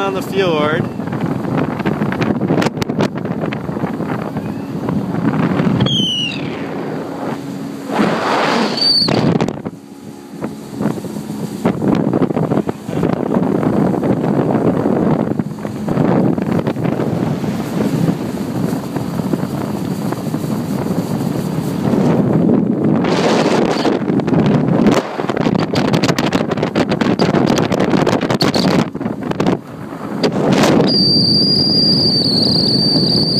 on the fjord. どうも。